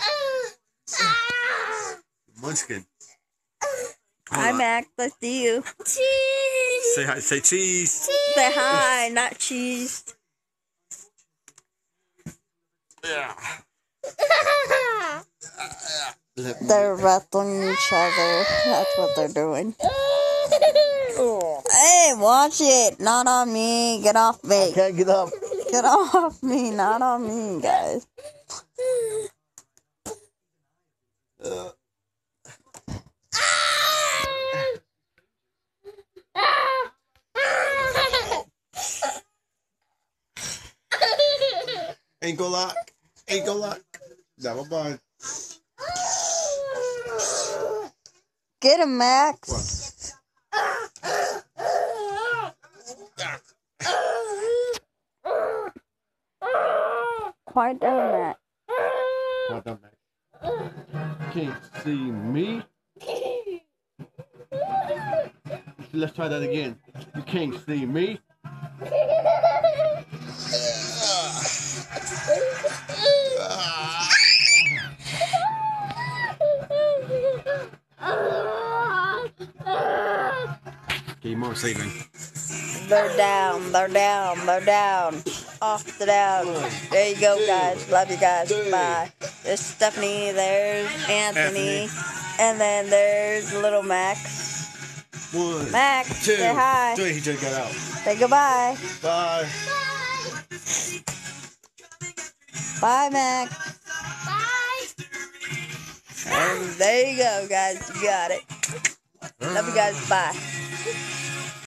Ah. Munchkin. Hi, Mac. Let's see you. Cheese. Say hi. Say cheese. Say hi, not cheese. Yeah. They're wrestling each other. That's what they're doing. Hey, watch it. Not on me. Get off me. Can't get up. Get off me. Not on me, guys. Ankle lock. Ankle lock. Never mind. Get him, Max. Quiet down, Max. What the Can't see me. Let's try that again. You can't see me. Keep on saving. They're down. They're down. They're down. Off the down. There you go, guys. Love you guys. Bye. There's Stephanie. There's Anthony. And then there's little Max. One, Max, two, say hi. three. He just got out. Say goodbye. Bye. Bye, Max. Bye. And there you go, guys. You got it. Love you guys. Bye. Thank you.